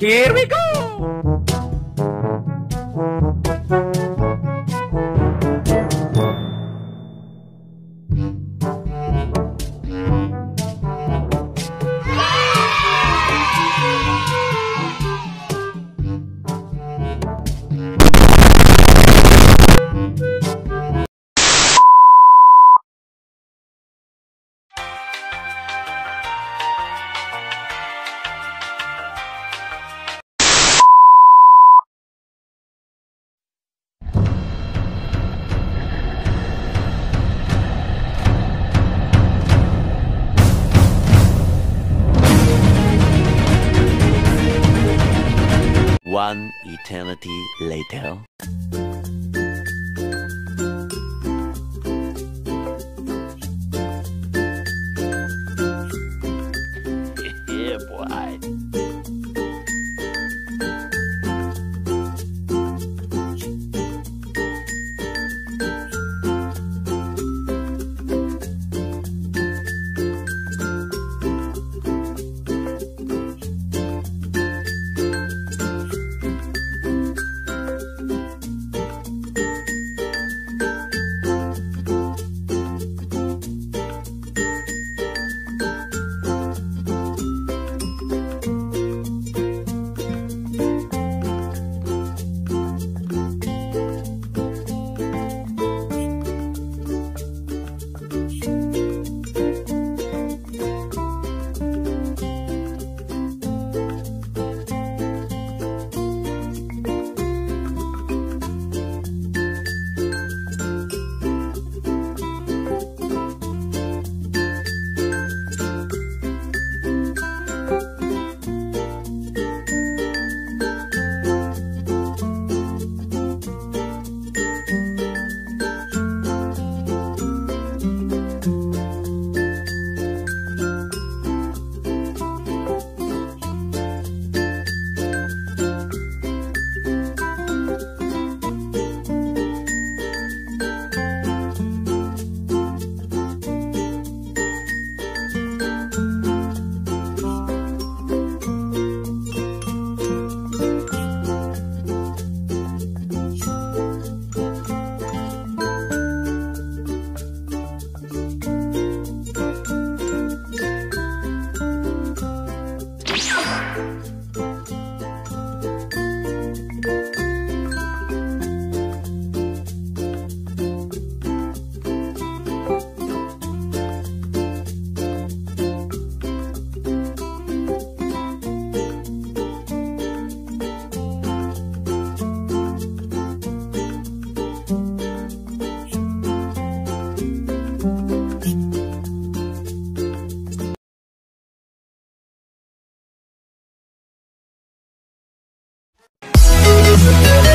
Here we go! One eternity later. Thank